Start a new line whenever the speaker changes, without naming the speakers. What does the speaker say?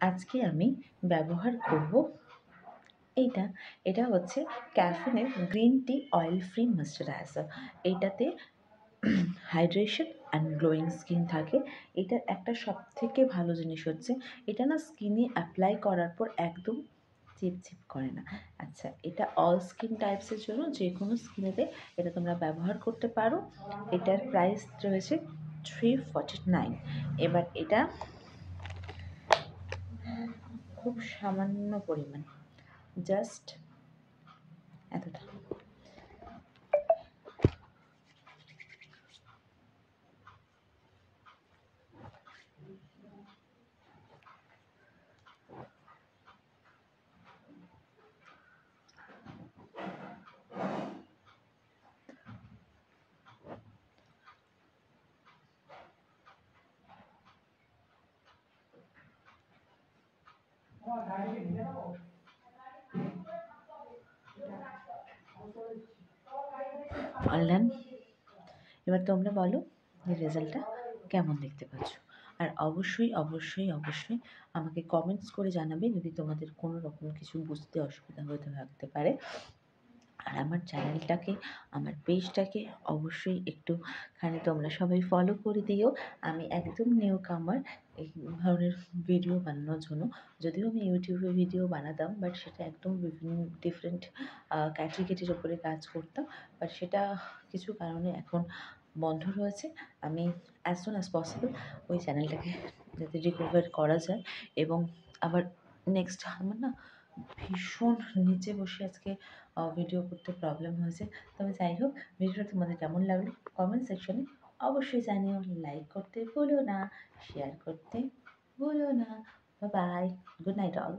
আজকে আমি ব্যবহার করব এইটা। এটা হচ্ছে ক্যাফিনের green tea oil free moisturiser. এইটাতে হাইড্রেশন অ্যান্ড গ্লোয়িং স্কিন থাকে। এটার একটা সব থেকে ভালো জিনিস হচ্ছে, এটা না স্কিনে অ্যাপ্লাই করার পর একদম চিপচিপ করে না। আচ্ছা এটা অল স্কিন টাইপসের জন্য যে কোনো স্কিনেতে এটা তোমরা ব্যবহার করতে পারো। এটার প্রাইস রয়েছে থ্রি ফর্টি নাইন। এবার এটা খুব সামান্য পরিমাণ। জাস্ট অনলাইন এবার তোমরা বলো যে রেজাল্টটা কেমন দেখতে পাচ্ছ। আর অবশ্যই অবশ্যই অবশ্যই আমাকে কমেন্টস করে জানাবে যদি তোমাদের কোনো রকম কিছু বুঝতে অসুবিধা হতে থাকতে পারে। আর আমার চ্যানেলটাকে, আমার পেজটাকে অবশ্যই একটুখানি তোমরা সবাই ফলো করে দিও। আমি একদম নিউ কামার এই ধরনের ভিডিও বানানোর জন্য। যদিও আমি ইউটিউবে ভিডিও বানাতাম বাট সেটা একদম বিভিন্ন ডিফারেন্ট ক্যাটেগরির ওপরে কাজ করতাম। বাট সেটা কিছু কারণে এখন বন্ধ রয়েছে। আমি অ্যাজ সুন অ্যাজ পসিবল ওই চ্যানেলটাকে যাতে রিকভার করা যায় এবং আবার নেক্সট আমার না ভীষণ নিচে বসে আজকে ভিডিও করতে প্রবলেম হয়েছে। তবে যাই হোক ভিডিওটা তোমাদের কেমন লাগল? কমেন্ট সেকশনে অবশ্যই জানিও। লাইক করতে ভুলো না শেয়ার করতে ভুলো না। Bye good night all